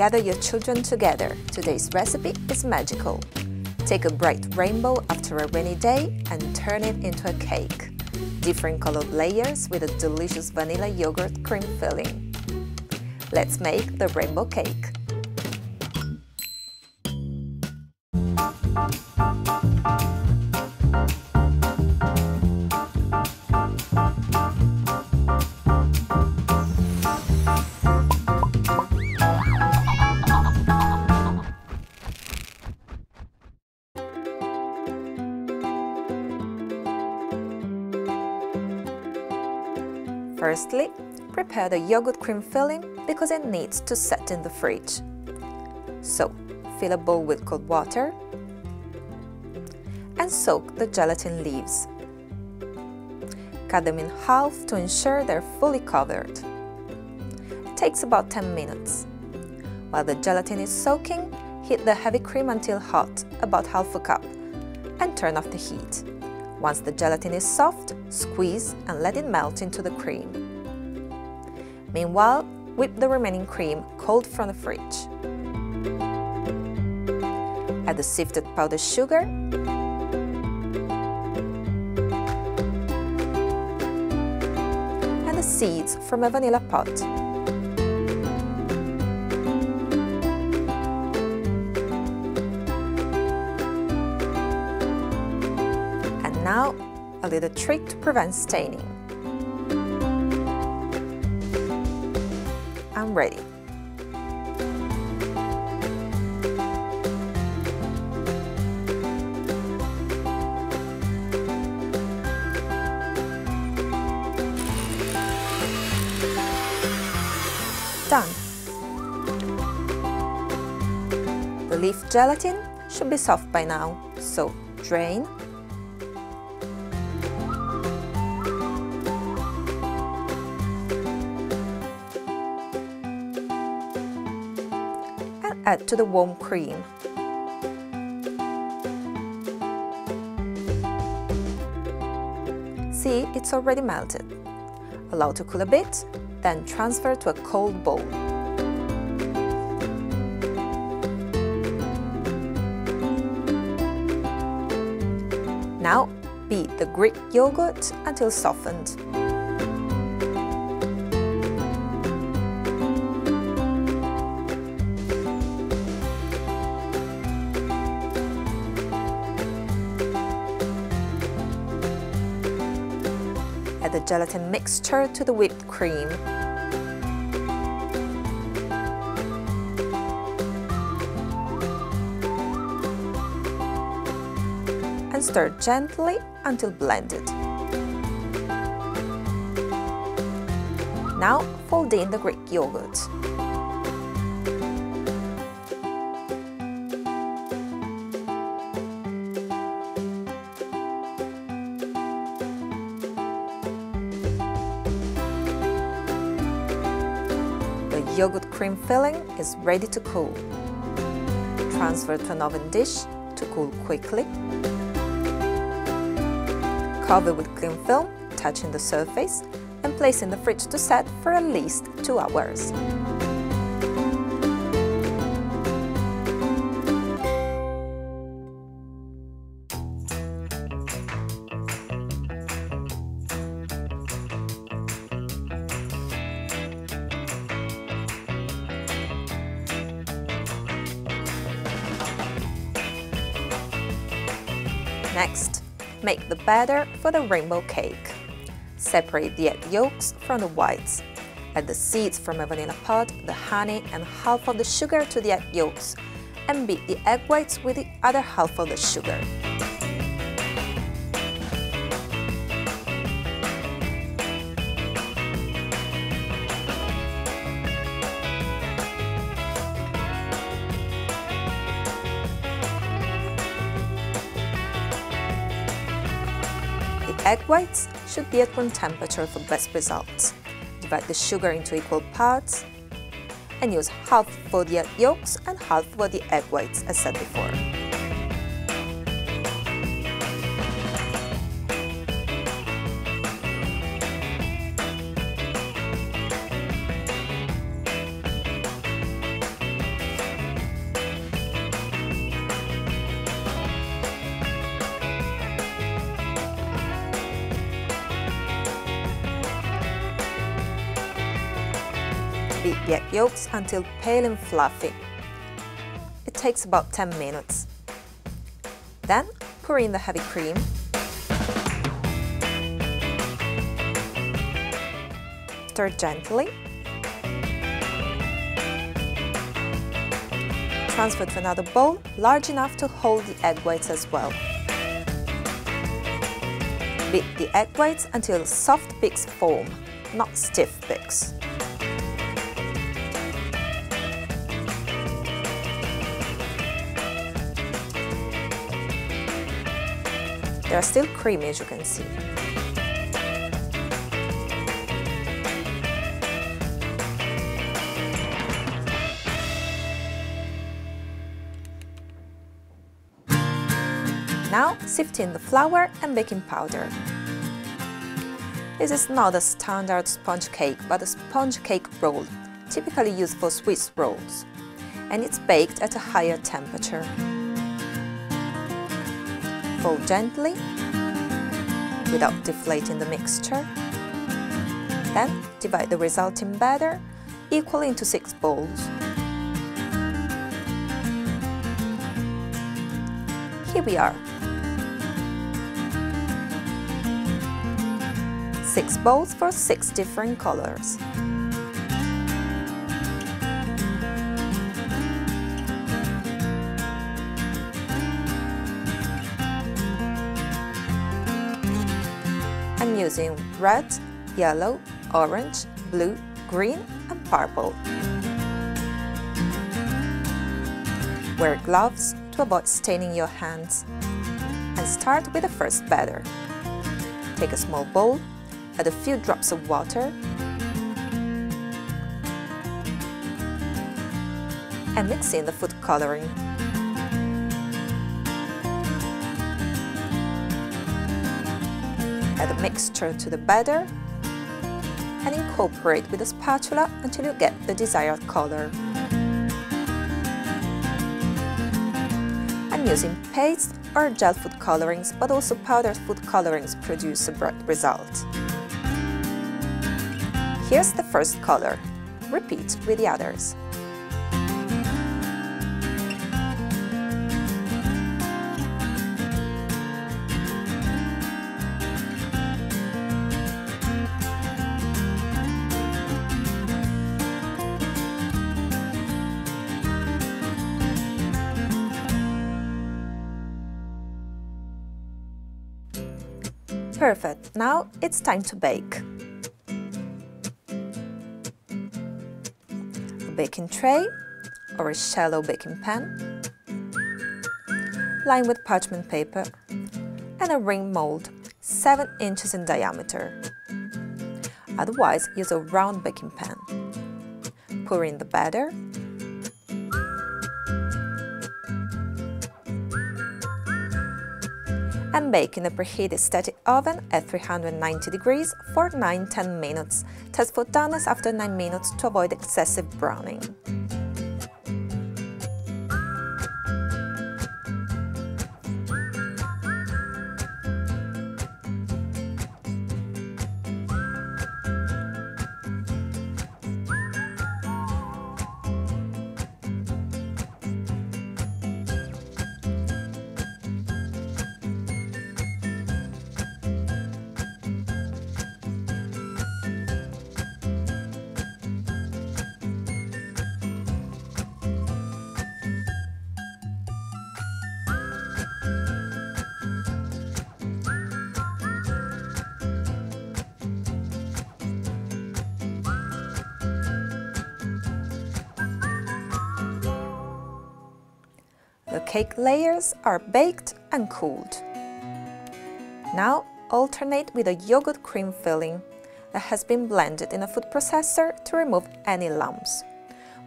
Gather your children together. Today's recipe is magical. Take a bright rainbow after a rainy day and turn it into a cake. Different colored layers with a delicious vanilla yogurt cream filling. Let's make the rainbow cake. Firstly, prepare the yogurt cream filling because it needs to set in the fridge. So, fill a bowl with cold water and soak the gelatin leaves. Cut them in half to ensure they're fully covered. It takes about 10 minutes. While the gelatin is soaking, heat the heavy cream until hot, about half a cup, and turn off the heat. Once the gelatin is soft, squeeze and let it melt into the cream. Meanwhile, whip the remaining cream cold from the fridge. Add the sifted powdered sugar and the seeds from a vanilla pod. And now, a little trick to prevent staining. Ready. Done. The leaf gelatin should be soft by now, so drain add to the warm cream. See, it's already melted. Allow to cool a bit, then transfer to a cold bowl. Now, beat the Greek yogurt until softened. Add the gelatin mixture to the whipped cream. And stir gently until blended. Now fold in the Greek yogurt. Cream filling is ready to cool. Transfer to an oven dish to cool quickly. Cover with cling film, touching the surface, and place in the fridge to set for at least 2 hours. Next, make the batter for the rainbow cake. Separate the egg yolks from the whites. Add the seeds from a vanilla pod, the honey, and half of the sugar to the egg yolks, and beat the egg whites with the other half of the sugar. Egg whites should be at room temperature for best results. Divide the sugar into equal parts and use half for the yolks and half for the egg whites as said before. Beat the egg yolks until pale and fluffy. It takes about 10 minutes. Then pour in the heavy cream. Stir gently. Transfer to another bowl large enough to hold the egg whites as well. Beat the egg whites until soft peaks form, not stiff peaks. They are still creamy as you can see. Now sift in the flour and baking powder. This is not a standard sponge cake, but a sponge cake roll, typically used for Swiss rolls, and it's baked at a higher temperature. Fold gently without deflating the mixture. Then divide the resulting batter equally into six bowls. Here we are. Six bowls for six different colors. I'm using red, yellow, orange, blue, green and purple. Wear gloves to avoid staining your hands. And start with the first batter. Take a small bowl, add a few drops of water and mix in the food coloring. Add the mixture to the batter and incorporate with a spatula until you get the desired color. I'm using paste or gel food colorings, but also powdered food colorings produce a bright result. Here's the first color. Repeat with the others. Perfect, now it's time to bake. A baking tray or a shallow baking pan, lined with parchment paper, and a ring mold 7 inches in diameter. Otherwise, use a round baking pan. Pour in the batter and bake in a preheated static oven at 390 degrees for 9-10 minutes. Test for doneness after 9 minutes to avoid excessive browning. Cake layers are baked and cooled. Now alternate with a yogurt cream filling that has been blended in a food processor to remove any lumps.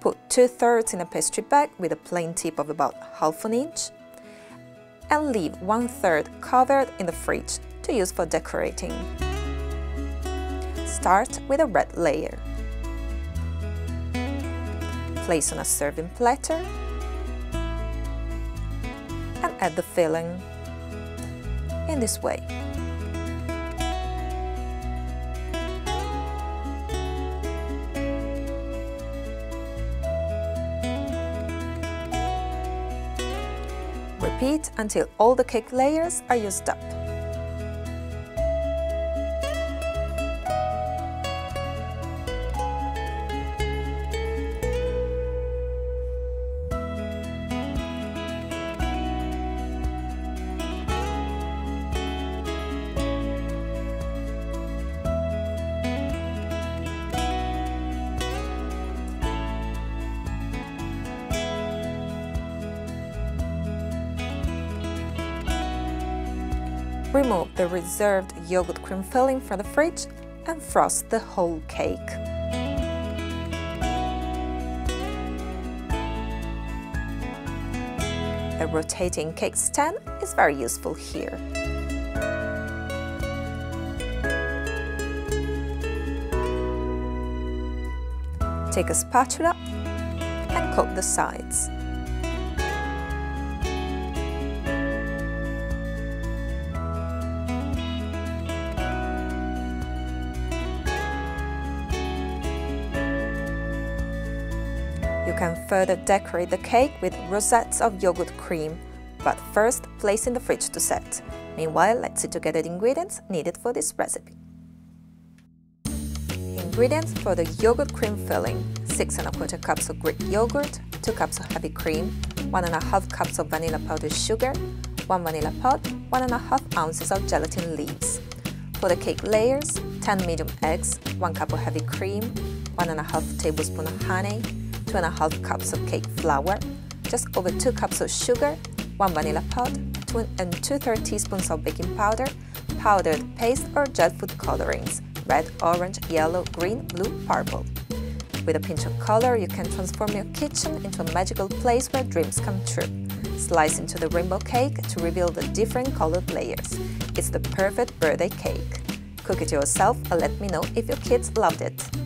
Put two-thirds in a pastry bag with a plain tip of about half an inch and leave one-third covered in the fridge to use for decorating. Start with a red layer. Place on a serving platter and add the filling in this way. Repeat until all the cake layers are used up. Remove the reserved yogurt cream filling from the fridge and frost the whole cake. A rotating cake stand is very useful here. Take a spatula and coat the sides. Can further decorate the cake with rosettes of yogurt cream, but first place in the fridge to set. Meanwhile, let's see together the ingredients needed for this recipe. Ingredients for the yogurt cream filling 6 and a quarter cups of Greek yogurt, 2 cups of heavy cream, 1 and a half cups of vanilla powdered sugar, 1 vanilla pod, 1 and a half ounces of gelatin leaves. For the cake layers, 10 medium eggs, 1 cup of heavy cream, 1 and a half tablespoon of honey, 2 and a half cups of cake flour, just over 2 cups of sugar, 1 vanilla pod, two and 2 third teaspoons of baking powder, powdered paste or gel food colorings, red, orange, yellow, green, blue, purple. With a pinch of color, you can transform your kitchen into a magical place where dreams come true. Slice into the rainbow cake to reveal the different colored layers. It's the perfect birthday cake. Cook it yourself and let me know if your kids loved it.